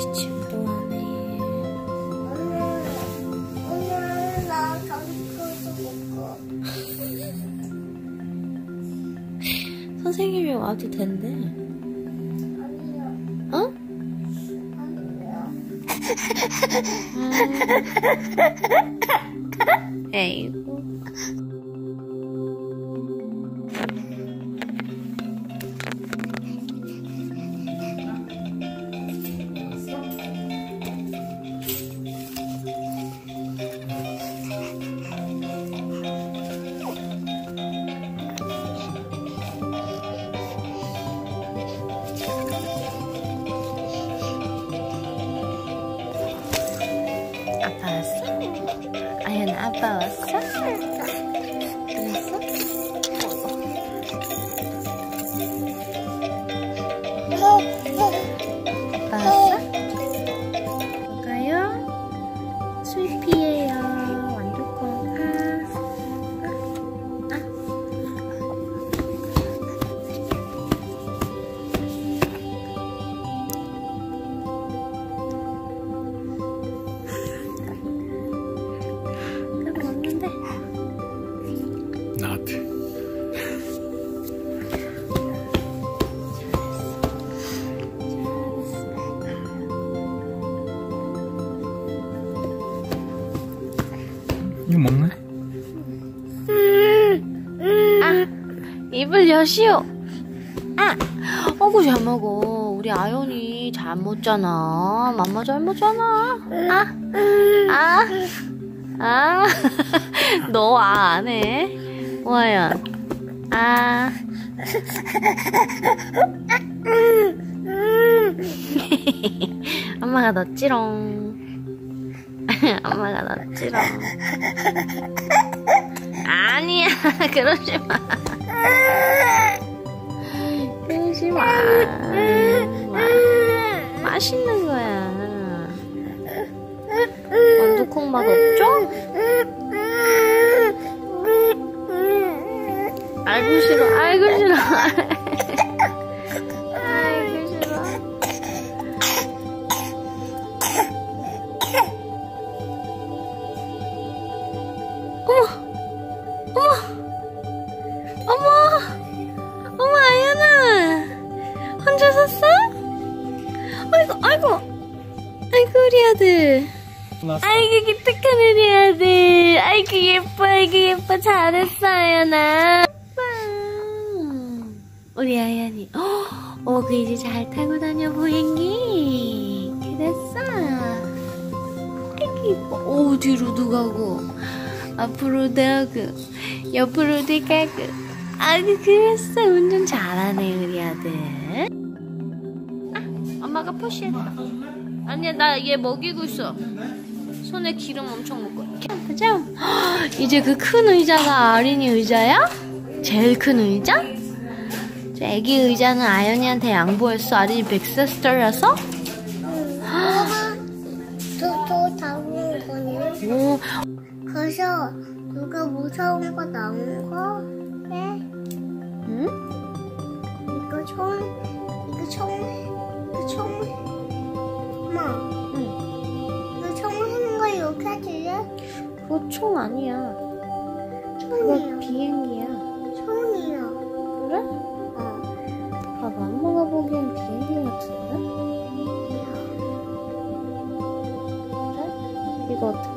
기침도 하네. 오늘 나 경크도 먹고 선생님이 와도 된대. 아니요 어? 아니요 에이구. 아연 이거 먹네? 입을 여시오. 아, 어구 잘 먹어. 우리 아연이 잘 먹잖아. 맘마 잘 먹잖아. 아, 아, 아, 너 아 안 해. 와연, 아. 엄마가 넣지롱. 엄마가 넣지롱. 아니야, 그러지 마. 그러지 마. 마- 맛있는 거야. 완두콩 맛 없죠? 알고 싫어, 알고 싫어. 아이고, 아이고. 아이고, 우리 아들. 났어 아이고, 기특한 우리 아들. 아이고, 예뻐, 아이고, 예뻐. 잘했어, 아연아. 우리 아연이. 어, 그 이제 잘 타고 다녀, 보행기. 그랬어. 아이고, 예뻐. 오, 뒤로도 가고. 앞으로도 가고. 옆으로도 가고. 아이고, 그랬어. 운전 잘하네, 우리 아들. 아, 엄마가 푸시했다. 아니야, 나 얘 먹이고 있어. 손에 기름 엄청 묻고. 보자. 이제 그 큰 의자가 아린이 의자야? 제일 큰 의자? 저 애기 의자는 아연이한테 양보했어. 아린이 백세스터라서? 잡은 거는 오, 그래서 누가 무서운 거 나온 거? 네 응? 그거 총 아니야. 그거 총이에요. 비행기야. 총이에요. 그래? 어. 밥 안 먹어보기엔 비행기 같은데? 그래? 이거 어떻게